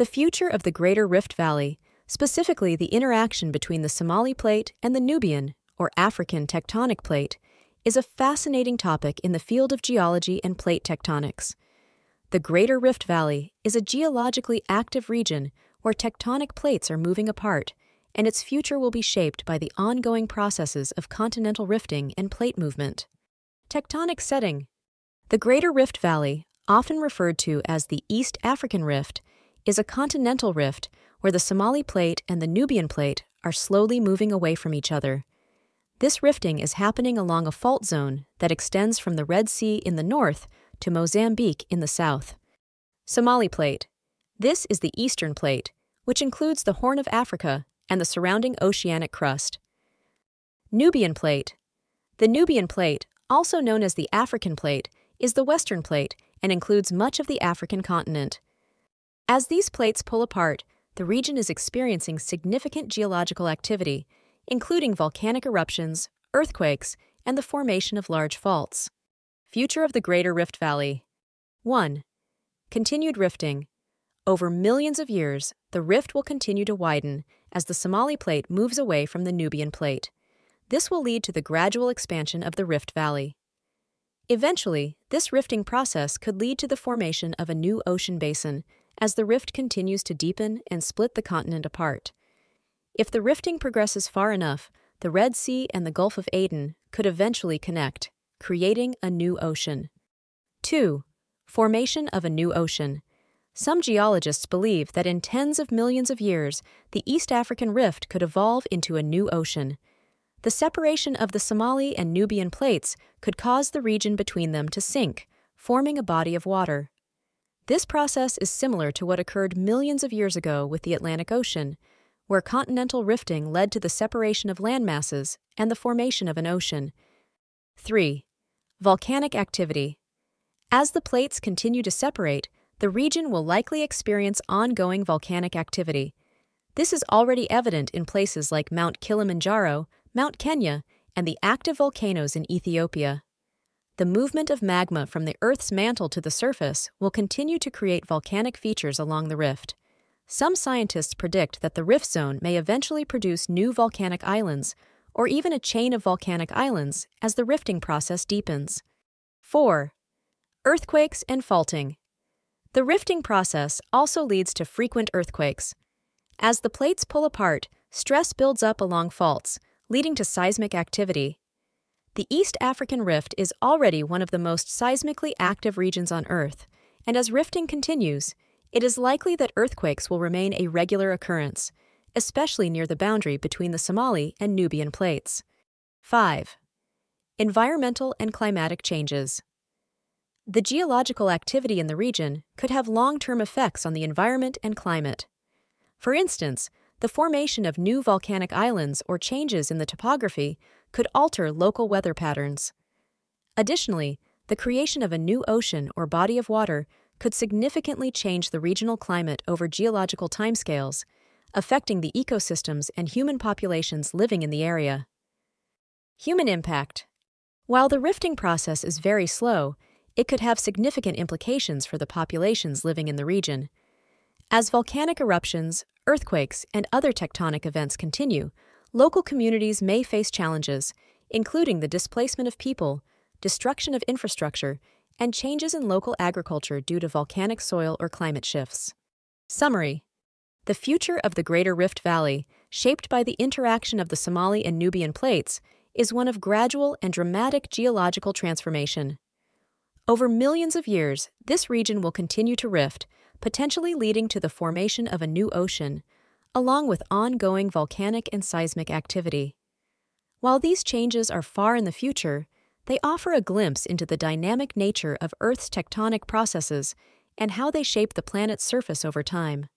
The future of the Greater Rift Valley, specifically the interaction between the Somali Plate and the Nubian, or African tectonic plate, is a fascinating topic in the field of geology and plate tectonics. The Greater Rift Valley is a geologically active region where tectonic plates are moving apart, and its future will be shaped by the ongoing processes of continental rifting and plate movement. Tectonic setting The Greater Rift Valley, often referred to as the East African Rift, is a continental rift where the Somali Plate and the Nubian Plate are slowly moving away from each other. This rifting is happening along a fault zone that extends from the Red Sea in the north to Mozambique in the south. Somali Plate. This is the Eastern Plate, which includes the Horn of Africa and the surrounding oceanic crust. Nubian Plate. The Nubian Plate, also known as the African Plate, is the Western Plate and includes much of the African continent. As these plates pull apart, the region is experiencing significant geological activity, including volcanic eruptions, earthquakes, and the formation of large faults. Future of the Greater Rift Valley 1. Continued rifting. Over millions of years, the rift will continue to widen as the Somali Plate moves away from the Nubian Plate. This will lead to the gradual expansion of the Rift Valley. Eventually, this rifting process could lead to the formation of a new ocean basin as the rift continues to deepen and split the continent apart. If the rifting progresses far enough, the Red Sea and the Gulf of Aden could eventually connect, creating a new ocean. 2. Formation of a new ocean. Some geologists believe that in tens of millions of years, the East African rift could evolve into a new ocean. The separation of the Somali and Nubian plates could cause the region between them to sink, forming a body of water. This process is similar to what occurred millions of years ago with the Atlantic Ocean, where continental rifting led to the separation of land masses and the formation of an ocean. 3. Volcanic activity. As the plates continue to separate, the region will likely experience ongoing volcanic activity. This is already evident in places like Mount Kilimanjaro, Mount Kenya, and the active volcanoes in Ethiopia the movement of magma from the Earth's mantle to the surface will continue to create volcanic features along the rift. Some scientists predict that the rift zone may eventually produce new volcanic islands, or even a chain of volcanic islands, as the rifting process deepens. 4. Earthquakes and faulting. The rifting process also leads to frequent earthquakes. As the plates pull apart, stress builds up along faults, leading to seismic activity. The East African Rift is already one of the most seismically active regions on Earth, and as rifting continues, it is likely that earthquakes will remain a regular occurrence, especially near the boundary between the Somali and Nubian plates. 5. Environmental and climatic changes. The geological activity in the region could have long term effects on the environment and climate. For instance, the formation of new volcanic islands or changes in the topography could alter local weather patterns. Additionally, the creation of a new ocean or body of water could significantly change the regional climate over geological timescales, affecting the ecosystems and human populations living in the area. Human impact. While the rifting process is very slow, it could have significant implications for the populations living in the region. As volcanic eruptions, earthquakes, and other tectonic events continue, local communities may face challenges, including the displacement of people, destruction of infrastructure, and changes in local agriculture due to volcanic soil or climate shifts. Summary The future of the Greater Rift Valley, shaped by the interaction of the Somali and Nubian plates, is one of gradual and dramatic geological transformation. Over millions of years, this region will continue to rift, potentially leading to the formation of a new ocean, along with ongoing volcanic and seismic activity. While these changes are far in the future, they offer a glimpse into the dynamic nature of Earth's tectonic processes and how they shape the planet's surface over time.